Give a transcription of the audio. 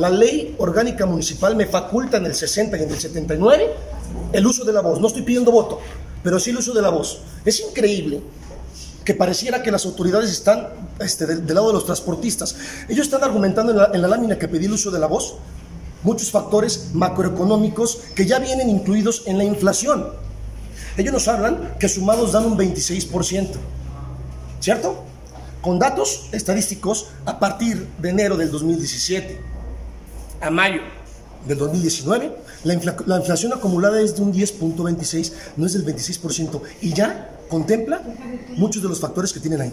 La ley orgánica municipal me faculta en el 60 y en el 79 el uso de la voz. No estoy pidiendo voto, pero sí el uso de la voz. Es increíble que pareciera que las autoridades están este, del, lado de los transportistas. Ellos están argumentando en la, en la lámina que pedí el uso de la voz muchos factores macroeconómicos que ya vienen incluidos en la inflación. Ellos nos hablan que sumados dan un 26%, ¿cierto? Con datos estadísticos a partir de enero del 2017 a mayo del 2019, la, la inflación acumulada es de un 10.26, no es del 26%, y ya contempla muchos de los factores que tienen ahí.